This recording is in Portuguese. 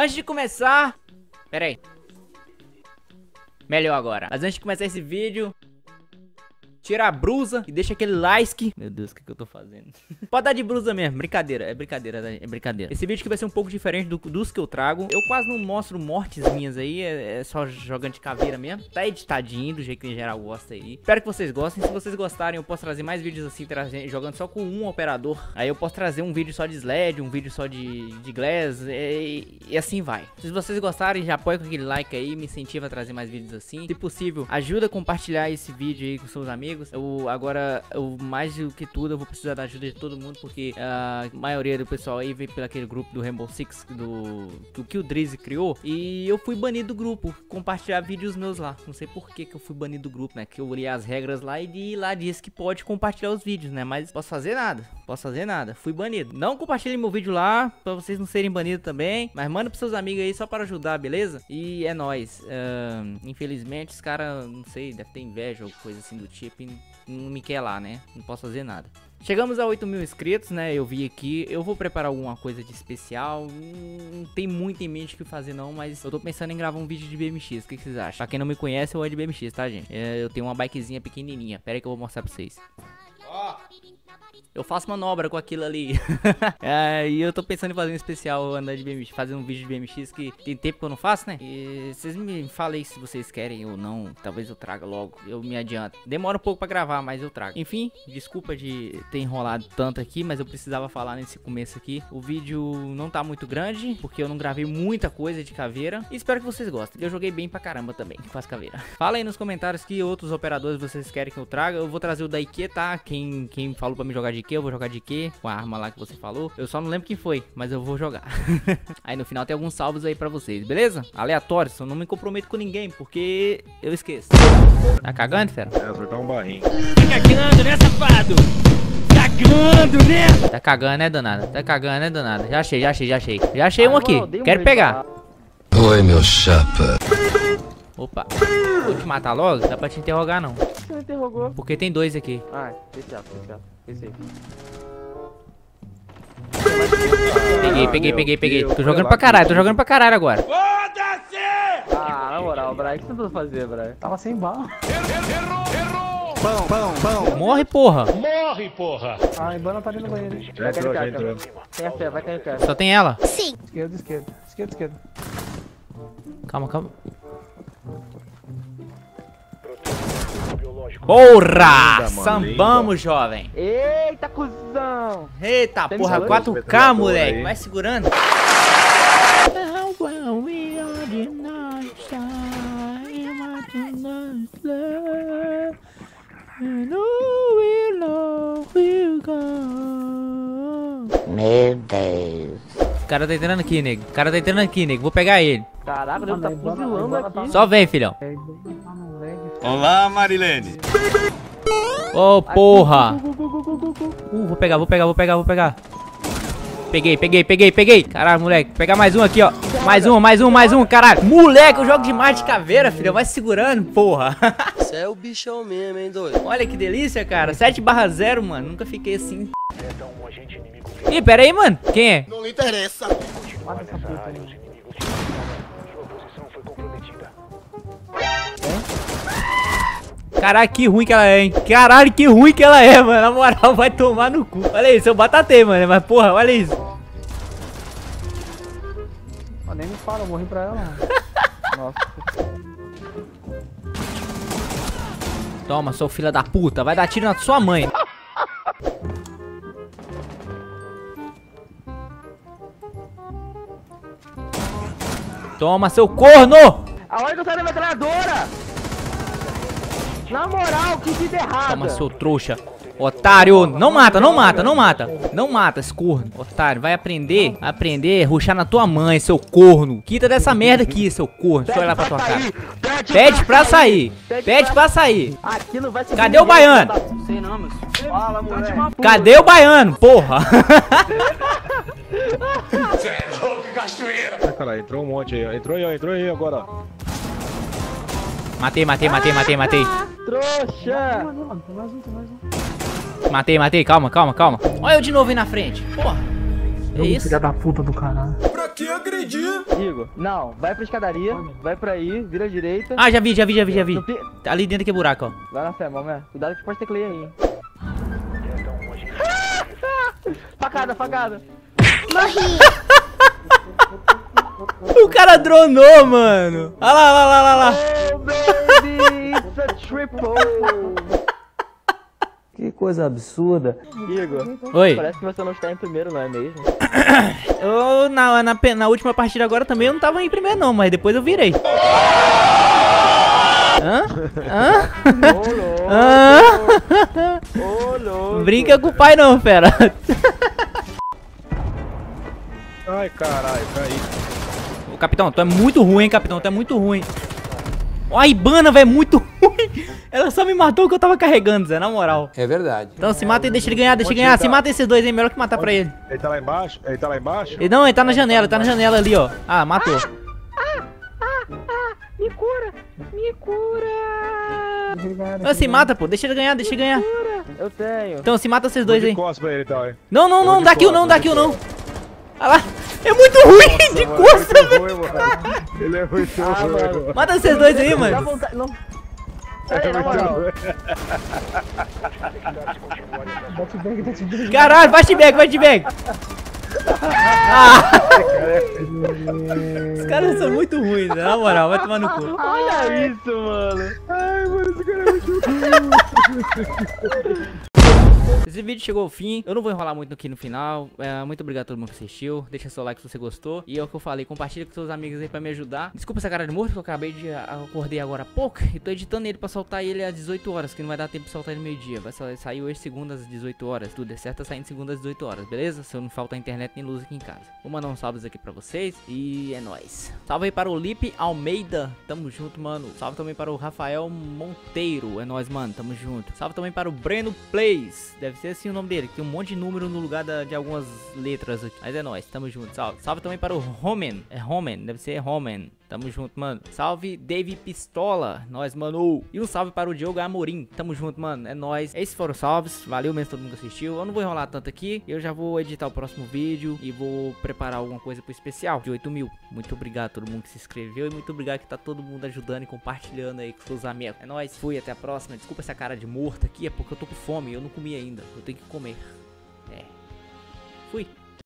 Antes de começar... Pera aí. Melhor agora. Mas antes de começar esse vídeo, Tira a brusa e deixa aquele like. Meu Deus, o que, que eu tô fazendo? Pode dar de brusa mesmo, brincadeira, é brincadeira, é brincadeira. Esse vídeo aqui vai ser um pouco diferente do, dos que eu trago. Eu quase não mostro mortes minhas aí, é, é só jogando de caveira mesmo. Tá editadinho, do jeito que em geral gosta aí. Espero que vocês gostem. Se vocês gostarem, eu posso trazer mais vídeos assim, jogando só com um operador. Aí eu posso trazer um vídeo só de sled, um vídeo só de, de glass e assim vai. Se vocês gostarem, já apoia com aquele like aí, me incentiva a trazer mais vídeos assim. Se possível, ajuda a compartilhar esse vídeo aí com seus amigos amigos. Eu agora, eu, mais do que tudo, eu vou precisar da ajuda de todo mundo, porque a maioria do pessoal aí veio pelo aquele grupo do Rainbow Six do, que o Drizzy criou. E eu fui banido do grupo, compartilhar vídeos meus lá. Não sei por que, que eu fui banido do grupo, né? Que eu li as regras lá e lá diz que pode compartilhar os vídeos, né? Mas posso fazer nada, posso fazer nada. Fui banido. Não compartilhe meu vídeo lá, pra vocês não serem banidos também. Mas manda pros seus amigos aí só para ajudar, beleza? E é nóis. Uh, infelizmente, os caras, não sei, deve ter inveja ou coisa assim do tipo não me quer lá, né? Não posso fazer nada. Chegamos a 8 mil inscritos, né? Eu vi aqui. Eu vou preparar alguma coisa de especial. Não tem muito em mente o que fazer, não. Mas eu tô pensando em gravar um vídeo de BMX. O que, vocês acham? Pra quem não me conhece, eu é de BMX, tá, gente? É, eu tenho uma bikezinha pequenininha. Pera aí que eu vou mostrar pra vocês. Ó. Oh. Eu faço manobra com aquilo ali. é, e eu tô pensando em fazer um especial andar de BMX, fazer um vídeo de BMX que tem tempo que eu não faço, né? E vocês me falem se vocês querem ou não. Talvez eu traga logo. Eu me adianto. Demora um pouco pra gravar, mas eu trago. Enfim, desculpa de ter enrolado tanto aqui, mas eu precisava falar nesse começo aqui. O vídeo não tá muito grande, porque eu não gravei muita coisa de caveira. E espero que vocês gostem. Eu joguei bem pra caramba também com as caveiras. Fala aí nos comentários que outros operadores vocês querem que eu traga. Eu vou trazer o da Ike, tá? Quem, quem falou pra me jogar de que eu vou jogar de quê? Com a arma lá que você falou. Eu só não lembro quem foi, mas eu vou jogar. aí no final tem alguns salvos aí pra vocês, beleza? Aleatório, só não me comprometo com ninguém, porque eu esqueço. Tá cagando, fera? É, acertar um barrinho. Tá cagando, né, safado? Cagando, né? Tá cagando, né, danada? Tá cagando, né, danada? Já achei, já achei, já achei. Já achei um aqui. Quero pegar. Oi, meu chapa. Opa. Vou te matar logo? Dá pra te interrogar, não. Você me interrogou? Porque tem dois aqui. Ah, fechado, fechado. Esse aí. Peguei, peguei, peguei, peguei. Tô jogando pra caralho, tô jogando pra caralho agora. Foda-se! Ah, na moral, Brian, o que você tentou fazer, Brian? Tava sem bala. Errou, errou! Pão, pão, pão. Morre, porra. Morre, porra. Ah, a Ibana tá ali no banheiro. Já entrou, já entrou. Tem a fé, vai cair o cara. Só tem ela? Sim. Esquerda, esquerda. Esquerda, esquerda. Calma, calma. Porra! Sambamos, jovem. Eita, cuzão. Eita, Tem porra, 4K, moleque. Vai segurando. Meu Deus. O cara tá entrando aqui, nego. O cara tá entrando aqui, nego. Vou pegar ele. Caraca, ele tá fuzilando aqui. Só vem, filhão. Olá, Marilene. Ô, oh, porra. Uh, vou pegar, vou pegar, vou pegar, vou pegar. Peguei, peguei, peguei, peguei. Caralho, moleque. Vou pegar mais um aqui, ó. Mais um, mais um, mais um, caralho. Moleque, eu jogo demais de caveira, filho. Vai segurando, porra. Você é o bichão mesmo, hein, doido? Olha que delícia, cara. 7 barra 0, mano. Nunca fiquei assim. Ih, pera aí, mano. Quem é? Não lhe interessa. Mata essa puta Caralho, que ruim que ela é, hein? Caralho, que ruim que ela é, mano. Na moral, vai tomar no cu. Olha isso, eu batatei, mano. Mas, porra, olha isso. Oh, nem me fala, eu morri pra ela. Nossa. Toma, seu filho da puta. Vai dar tiro na sua mãe. Toma, seu corno! Aonde que eu saio da metralhadora? Na moral, que vida errada. Toma, seu trouxa. Otário, não mata, não mata, não mata. Não mata esse corno. Otário, vai aprender, aprender, ruxar na tua mãe, seu corno. Quita dessa merda aqui, seu corno. Deixa eu olhar pra tua cara. Pede pra sair. Pede pra sair. Cadê o baiano? Cadê o baiano, porra? Você é louco, cachoeira. Caralho, entrou um monte aí. Entrou aí, entrou aí agora. Matei, matei, matei, matei, matei. Trouxa! Matei, matei, calma, calma, calma. Olha eu de novo aí na frente. Porra. É isso? Filha da puta do caralho. que agredir. Igor, não, vai pra escadaria, vai pra aí, vira à direita. Ah, já vi, já vi, já vi, já vi. Tá ali dentro que buraco, ó. Vai na fé, mamãe. Cuidado que pode ter clay aí, hein. facada, facada. O cara dronou, mano. Olha lá, olha lá, olha lá. Oh, baby, it's a triple. Que coisa absurda. Igor, Oi. parece que você não está em primeiro, não é mesmo? Eu, na, na, na última partida agora também eu não tava em primeiro não, mas depois eu virei. Hã? Hã? Hã? Louco. Brinca com o pai não, fera. Ai, caralho, caí. Ô, capitão, tu é muito ruim, hein, capitão, tu é muito ruim. Ó, a Ibana, velho, é muito. Ela só me matou o que eu tava carregando, Zé, na moral. É verdade. Então se mata e deixa ele ganhar, deixa ele ganhar. Se mata esses dois aí, melhor que matar pra ele. Ele tá lá embaixo? Ele tá lá embaixo? Ele, não, ele tá na janela, ele tá na janela ali, ó. Ah, matou. Me cura, me cura. Não, se mata, pô, deixa ele ganhar, deixa ele ganhar. Eu tenho. Então se mata esses dois aí. ele então, hein? Não, não, não, dá kill não, dá kill não. Olha lá. É muito ruim de Mano, costa, ele é velho. ruim. Ele é muito Ah, ruim, mano. mano. Mata esses dois aí, Dá mano. vontade, não. É Aí, na moral. ruim. Caralho, vai back, vai back. Ah. Os caras são muito ruins, né? na moral, vai tomar no cu. Olha isso, mano. Ai, mano, esse cara é muito Esse vídeo chegou ao fim. Eu não vou enrolar muito aqui no final. É, muito obrigado a todo mundo que assistiu. Deixa seu like se você gostou. E é o que eu falei, compartilha com seus amigos aí pra me ajudar. Desculpa essa cara de morto que eu acabei de acordei agora há pouco. E tô editando ele pra soltar ele às 18 horas, que não vai dar tempo de soltar ele meio-dia. Vai sa- sair hoje segunda às 18 horas. Tudo é certo, tá saindo segunda às 18 horas, beleza? Se eu não faltar internet nem luz aqui em casa. Vou mandar uns salves aqui pra vocês. E é nóis. Salve aí para o Lipe Almeida. Tamo junto, mano. Salve também para o Rafael Monteiro. É nóis, mano. Tamo junto. Salve também para o Breno Plays. Deve ser assim o nome dele. que Tem um monte de número no lugar da- de algumas letras aqui. Mas é nóis. Tamo junto. Salve. Salve também para o Roman. É Roman. Deve ser Roman. Tamo junto, mano. Salve, Dave Pistola. Nós, mano. E um salve para o Diogo Amorim. Tamo junto, mano. É nóis. Esses foram os salves. Valeu mesmo todo mundo que assistiu. Eu não vou enrolar tanto aqui. Eu já vou editar o próximo vídeo e vou preparar alguma coisa pro especial de 8 mil. Muito obrigado a todo mundo que se inscreveu e muito obrigado que tá todo mundo ajudando e compartilhando aí com seus amigos. É nóis. Fui, até a próxima. Desculpa essa cara de morto aqui. É porque eu tô com fome. Eu não comi ainda. Eu tenho que comer. É. Fui.